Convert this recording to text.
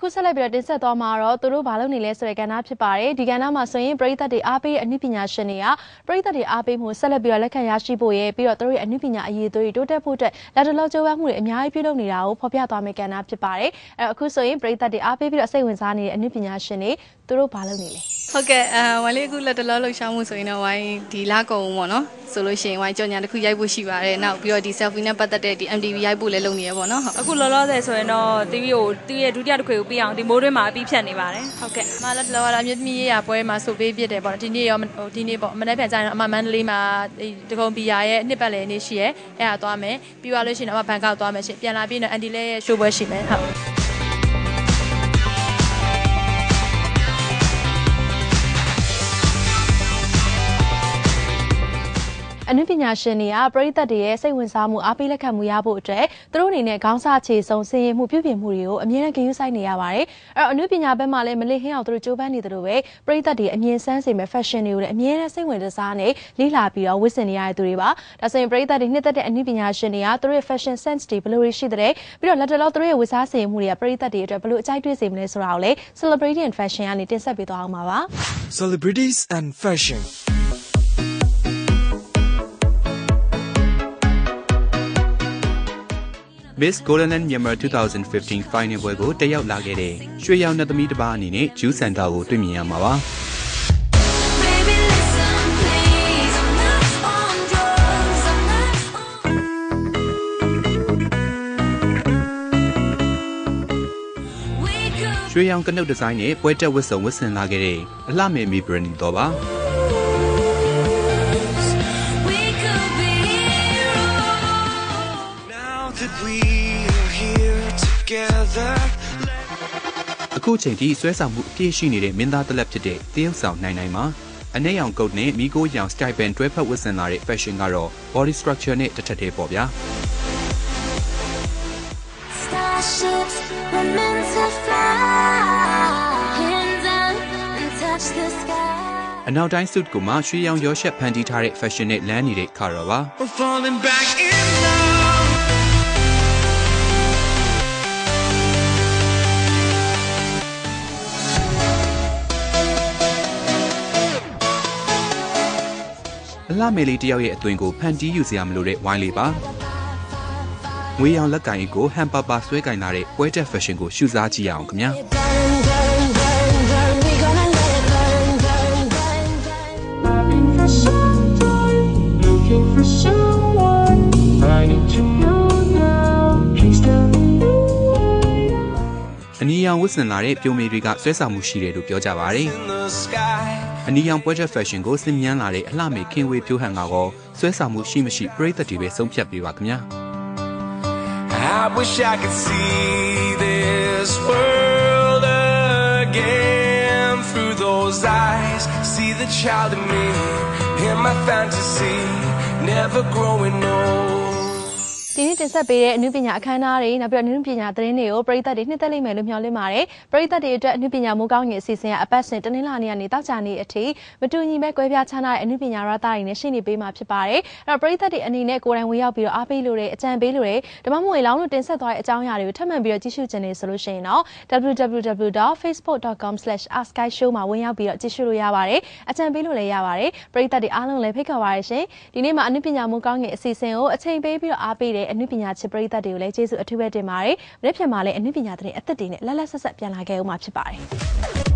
အခုဆက်လက်ပြီးတော့တင်ဆက်သွားမှာတော့သူတို့ဘာလုပ်နေလဲဆိုတဲ့ကဏ္ဍဖြစ်ပါတယ်ဒီကဏ္ဍမှာဆိုရင်ပရိသတ်တွေအားပေးတဲ့အနုပညာရှင်တွေကပရိသတ်တွေအားပေးမှုဆက်လက်ပြီးတော့လက်ခံရရှိဖို့ရဲ့ပြီးတော့သူတို့ရဲ့အနုပညာအရေးသွေးတိုးတက်ဖို့အတွက်လက်တလုံးကြိုးပမ်းမှုတွေအများကြီးပြုလုပ်နေတာကိုဖော်ပြသွားမယ့်ကဏ္ဍဖြစ်ပါတယ်အဲအခုဆိုရင်ပရိသတ်တွေအားပေးပြီးတော့စိတ်ဝင်စားနေတဲ့အနုပညာရှင်တွေသူတို့ဘာလုပ်နေလဲ ဟုတ်ကဲ့အဲဝိုင်းလေးအခုလက်တလောလှုပ်ရှားမှုဆိုရင်တော့ဝိုင်းဒီလာကုံပေါ့နော်ဆိုလို့ရှိရင်ဝိုင်းကြော်ညာတစ်ခုရိုက်ဖို့ရှိပါတယ်နောက်ပြီးတော့ဒီ selfie နဲ့ပတ်သက်တဲ့ဒီ MTV ရိုက်ဖို့လည်းလုပ်နေရပေါ့နော်အခုလောလောဆယ်ဆိုရင်တော့ TV ကိုသူ့ရဲ့ဒုတိယတစ်ခွေကိုပြီးအောင်ဒီမိုးတွင်းမှာအပြီးဖြတ်နေပါတယ်ဟုတ်ကဲ့အမလက်တလောကတော့မြင့်မြင့်ရရပွဲမှာဆိုပေးပြတယ်ပေါ့ဒီနေ့ရောဟိုဒီနေ့ပေါ့မနေ့ပြန်ကြရင်တော့အမမန္တလေးမှာဒီတကုံပီယာရဲ့နှစ်ပတ်လည်နေ့ရှိရဲအဲ့ဒါသွားမယ်ပြီးသွားလို့ရှိရင်တော့အမဘန်ကောက်သွားမယ်ရှင်ပြန်လာပြီးတော့အန်တီလေးရဲ့ရှိုးပွဲရှိမယ်ဟုတ် အနုပညာရှင်တွေကပရိသတ်တွေရဲ့စိတ်ဝင်စားမှုအားပေးလက်ခံမှုရဖို့အတွက်သူတို့အနေနဲ့ခေါင်းစားခြေဆုံးစင်ရင်မှုပြုပြင်မှုတွေကိုအမြဲတမ်းဂရုစိုက်နေရပါတယ်။အဲ့တော့အနုပညာဘက်မှာလည်းမလေးဟင်းအောင်သူတို့ကြိုးပမ်းနေတယ်လို့ပဲပရိသတ်တွေအမြင်ဆန်းစေမဲ့ fashion တွေကိုလည်းအမြဲတမ်းစိတ်ဝင်စားနေလိလာပြီးတော့ဝတ်ဆင်နေရတဲ့သူတွေပါ။ဒါဆိုရင်ပရိသတ်တွေနှစ်သက်တဲ့အနုပညာရှင်တွေကသူတို့ရဲ့ fashion sense တွေဘယ်လိုရှိတဲ့ပြီးတော့လက်တလောသူတို့ရဲ့ဝတ်စားစင်မှုတွေကပရိသတ်တွေအတွက်ဘယ်လိုအကြိုက်တွေ့စေမလဲဆိုတာကိုလည်း Celebrity and Fashion ကနေတင်ဆက်ပေးသွားအောင်ပါပါ။ Celebrities and Fashion Miss Golden and Myanmar 2015 Final ပွဲကိုတက်ရောက်လာခဲ့တဲ့ရွှေရောင်နှစ်သမီးတစ်ပါးအနေနဲ့ဂျူးစန်တာကိုတွေ့မြင်ရမှာပါရွှေရောင်ကနုတ်ဒီဇိုင်းနဲ့ပွဲတက်ဝတ်စုံဝတ်ဆင်လာခဲ့တဲ့အလှမယ်မီဘရန်နီတော့ပါ အခုချိန်ထိဆွဲဆောင်မှုအပြည့်ရှိနေတဲ့မင်းသားတစ်လက်ဖြစ်တဲ့တရုတ်ဆောင်နိုင်နိုင်မှာအနဲ့ရောင်ကုတ်နဲ့မိโก้ရောင် sky band တွဲဖက်ဝတ်ဆင်လာတဲ့ fashion ကတော့ body structure နဲ့တစ်ထပ်တည်းပေါ့ဗျာအနောက်တိုင်း suit ကိုမှရွှေရောင်ရောရှက်ဖန်တီးထားတဲ့ fashion နဲ့လမ်းနေတဲ့ခါတော့ပါအ လှမယ်လေးတယောက်ရဲ့အသွင်ကိုဖန်တီးယူစရာမလိုတဲ့ဝိုင်းလေးပါငွေရောင်လက်ကင်ကိုဟန်ပါပါဆွဲကင်လာတဲ့ပွဲတက်ဖက်ရှင်ကိုရှုစားကြည့်ရအောင်ခင်ဗျာအနီရောင်ဝတ်ဆင်လာတဲ့ပြုံးမေတွေကဆွဲဆောင်မှုရှိတယ်လို့ပြောကြပါတယ် အနီရောင်ပွဲချက် fashion ကိုစင်မြန်းလာတဲ့အလှမေခင်ဝေဖြိုးဟန်ကောဆွဲဆောင်မှုရှိမရှိပရိသတ်တွေပဲဆုံးဖြတ်ပေးပါခင်ဗျာ I wish I could see this world again through those eyes see the child in me in my fantasy never growing old ဒီနေ့ တင်ဆက်ပေးတဲ့အနုပညာအခမ်းအနားတွေနောက်ပြီးတော့အနုပညာသတင်းတွေကိုပရိသတ်တွေနှစ်သက်လိမ့်မယ်လို့မျှော်လင့်ပါတယ်ပရိသတ်တွေအတွက်အနုပညာမိုးကောင်းရဲ့အစီအစဉ်ကအပတ်စဉ်တနင်္လာနေ့ကနေတောက်ကြနေ့အထိမတူညီမဲ့ကွဲပြားခြားနားတဲ့အနုပညာရတာတွေနဲ့ရှင်းနေပေးမှာဖြစ်ပါတယ်အဲ့တော့ပရိသတ်တွေအနေနဲ့ကိုယ်တိုင်ဝင်ရောက်ပြီးတော့အားပေးလို့တဲ့အကြံပေးလို့တဲ့ဓမ္မမွေလောင်းလို့တင်ဆက်သွားတဲ့အကြောင်းအရာတွေကိုထပ်မံပြီးတော့ကြည့်ရှုခြင်းနေဆိုလို့ရှိရင်တော့ www.facebook.com/askshow မှာဝင်ရောက်ပြီးတော့ကြည့်ရှုလို့ရပါတယ်အကြံပေးလို့လည်းရပါတယ်ပရိသတ်တွေအားလုံးလည်းဖိတ်ခေါ်ပါရရှင်ဒီနေ့မှာအနုပညာမိုးကောင်းရဲ့အစီအစဉ်ကိုအချိန်ပေးပြီးတော့အားပေးတဲ့အနုပညာချစ်ပရိသတ်တွေကိုလည်းကျေးဇူးအထူးပဲတင်ပါတယ်။မနေ့ပြန်မှာလည်းအနုပညာသတင်းအသက်တွေနဲ့လက်လက်ဆက်ဆက်ပြန်လာခဲ့ဦးမှာဖြစ်ပါတယ်။